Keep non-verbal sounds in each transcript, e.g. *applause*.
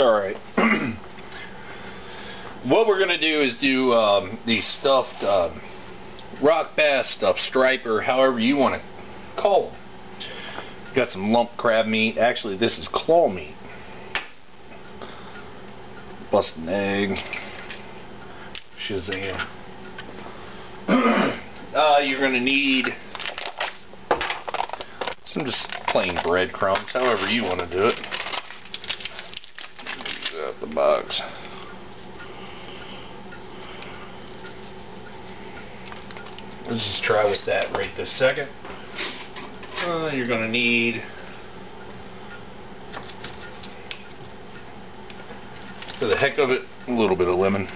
Alright. *clears throat* what we're going to do is do um, these stuffed um, rock bass stuff, striper, however you want to call them. Got some lump crab meat. Actually, this is claw meat. Bust an egg. Shazam. *clears throat* uh, you're going to need some just plain breadcrumbs, however you want to do it. The box. Let's just try with that right this second. Uh, you're going to need for the heck of it, a little bit of lemon.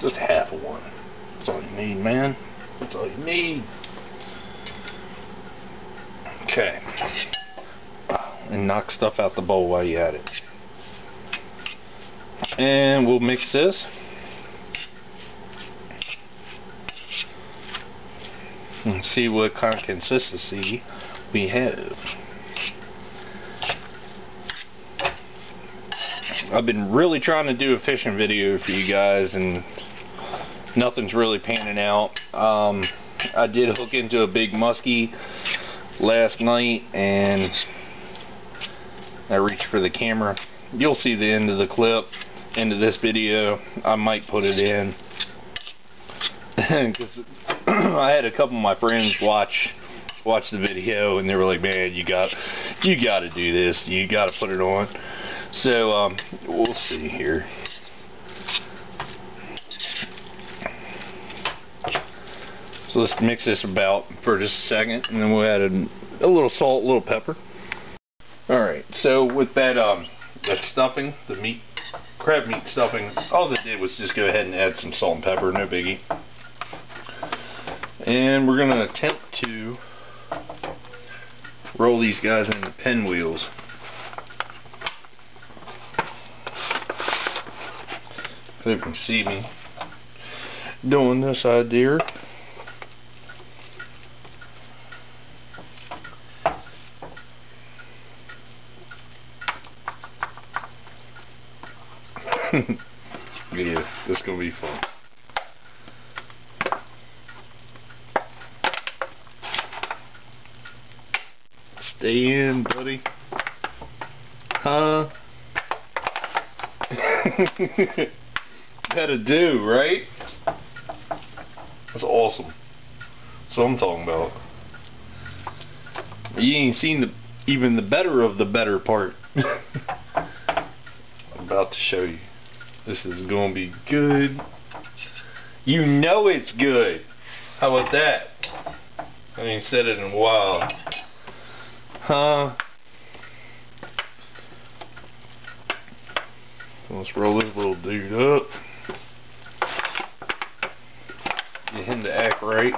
Just half of one. That's all you need, man. That's all you need. Okay. And knock stuff out the bowl while you at it. And we'll mix this. And see what kind of consistency we have. I've been really trying to do a fishing video for you guys and nothing's really panning out. Um, I did hook into a big muskie last night and I reached for the camera. You'll see the end of the clip, end of this video. I might put it in. *laughs* Because *clears throat* I had a couple of my friends watch watch the video and they were like, man, you got you got to do this. You got to put it on. So um, we'll see here. So let's mix this about for just a second, and then we'll add a, a little salt, a little pepper. All right. So with that um, that stuffing, the meat, crab meat stuffing, all I did was just go ahead and add some salt and pepper, no biggie. And we're gonna attempt to roll these guys into pinwheels. If you can see me doing this idea. *laughs* yeah, this is gonna be fun. Stay in, buddy. Huh? *laughs* That'll do, right? That's awesome. That's what I'm talking about. You ain't seen the even the better of the better part. *laughs* I'm about to show you. This is going to be good. You know it's good. How about that? I ain't said it in a while. Huh? Let's roll this little dude up. Get him to act right.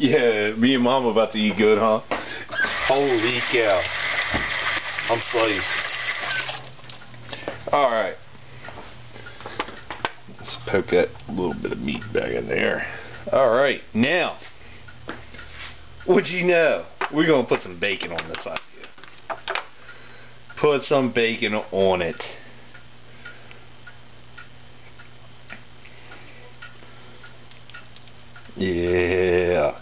Yeah, me and mom about to eat good, huh? Holy cow. I'm sliced. Alright. Let's poke that little bit of meat back in there. Alright, now, would you know? We're going to put some bacon on this idea. Put some bacon on it. Yeah.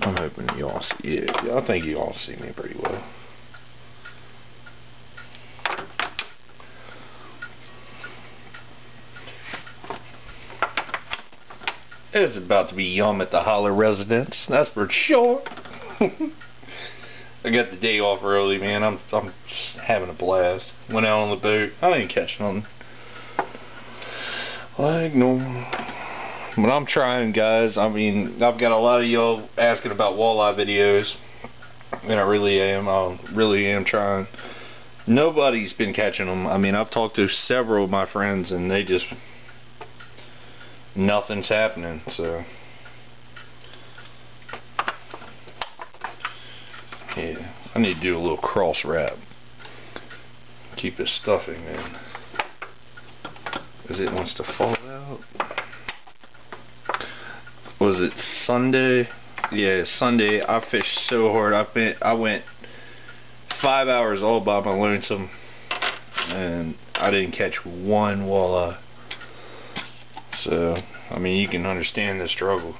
I'm hoping you all see it. Yeah, I think you all see me pretty well. It's about to be yum at the Holler residence, that's for sure. *laughs* I got the day off early, man. I'm I'm having a blast. Went out on the boat. I didn't catch nothing. Like no. But I'm trying, guys. I mean, I've got a lot of y'all asking about walleye videos, and I really am. I really am trying. Nobody's been catching them. I mean, I've talked to several of my friends, and they just nothing's happening. So. Yeah, I need to do a little cross wrap. Keep the stuffing in. Because it wants to fall out. Was it Sunday? Yeah, Sunday. I fished so hard. I went, I went five hours all by my lonesome. And I didn't catch one walleye. So, I mean, you can understand the struggle.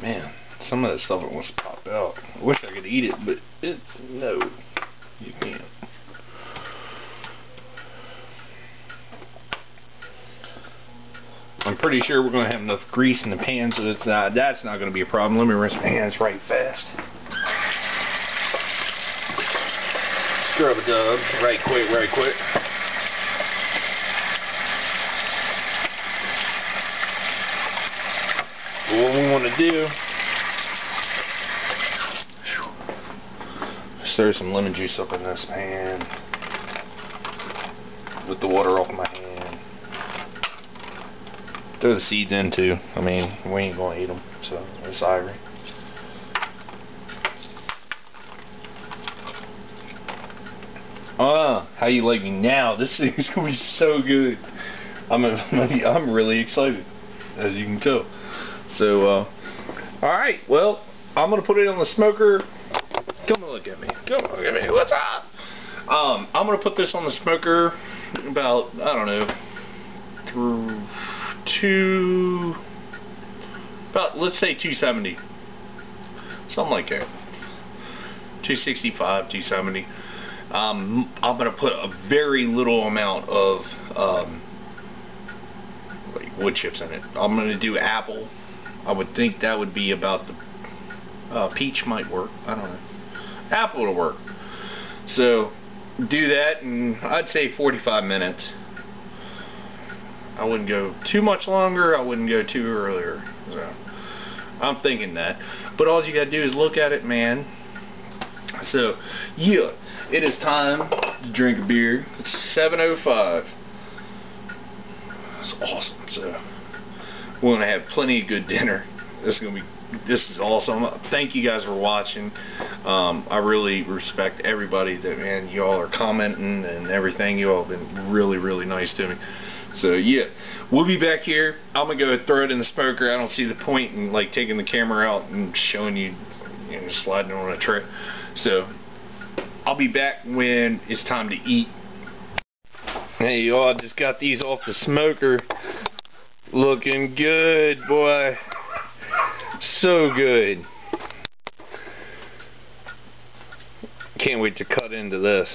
Man, some of that stuff wants to pop out. I wish I could eat it, but it, no, you can't. I'm pretty sure we're going to have enough grease in the pan so it's not, that's not going to be a problem. Let me rinse my hands right fast. Scrub a dub right quick, right quick. what we want to do stir some lemon juice up in this pan with the water off my hand throw the seeds in too I mean we ain't gonna eat them so it's ivory Ah, how you like me now? This *laughs* thing's gonna be so good. I'm a, *laughs* I'm really excited, as you can tell. So, uh, alright, well, I'm to put it on the smoker. Come and look at me. Come look at me. What's up? Um, I'm to put this on the smoker about, I don't know, two, about, let's say 270. Something like that. 265, 270. Um, I'm going to put a very little amount of um, like wood chips in it. I'm going to do apple I would think that would be about the uh, peach might work. I don't know. Apple will work. So do that and I'd say 45 minutes. I wouldn't go too much longer. I wouldn't go too earlier. So I'm thinking that. But all you gotta do is look at it, man. So yeah, it is time to drink a beer. It's 7:05. It's awesome. So we're gonna have plenty of good dinner. This is gonna be this is awesome. Thank you guys for watching. Um, I really respect everybody that man y'all are commenting and everything. You all have been really really nice to me. So yeah, we'll be back here. I'm gonna go throw it in the smoker. I don't see the point in like taking the camera out and showing you, you know, sliding on a tray. So I'll be back when it's time to eat. Hey y'all, I just got these off the smoker. Looking good, boy. So good. Can't wait to cut into this.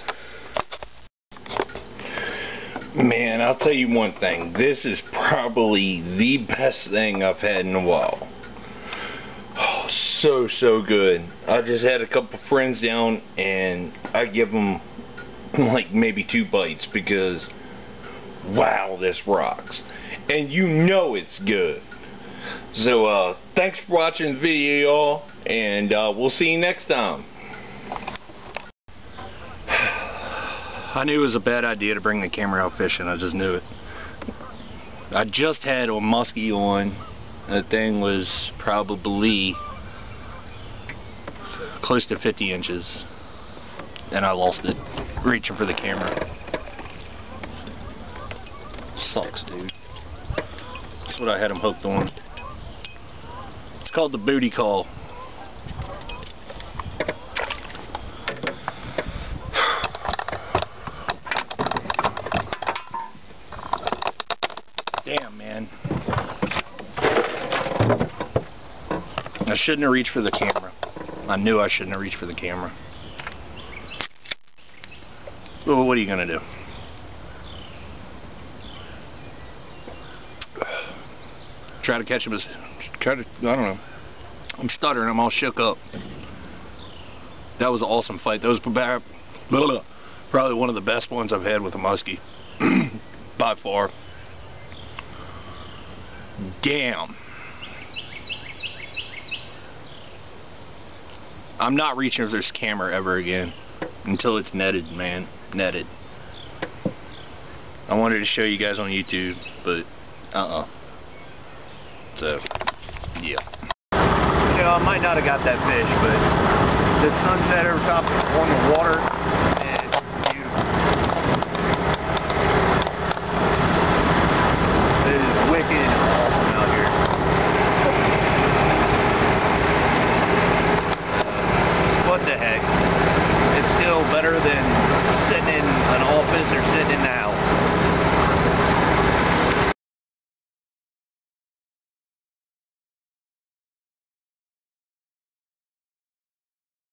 Man, I'll tell you one thing. This is probably the best thing I've had in a while. Oh, so, so good. I just had a couple friends down and I give them like maybe two bites because wow, this rocks and you know it's good. So, uh, thanks for watching the video, y'all, and uh, we'll see you next time. I knew it was a bad idea to bring the camera out fishing. I just knew it. I just had a muskie on. That thing was probably close to 50 inches. And I lost it reaching for the camera. Sucks, dude That's what I had them hooked on. It's called the booty call. Damn, man. I shouldn't have reached for the camera. I knew I shouldn't have reached for the camera. Well, what are you going to do? try to catch him as try to I don't know. I'm stuttering. I'm all shook up. That was an awesome fight. That was probably one of the best ones I've had with a muskie *clears throat* by far. Damn. I'm not reaching for this camera ever again until it's netted, man. Netted. I wanted to show you guys on YouTube, but uh-uh. So, yeah. You know, I might not have got that fish, but the sunset over top on the water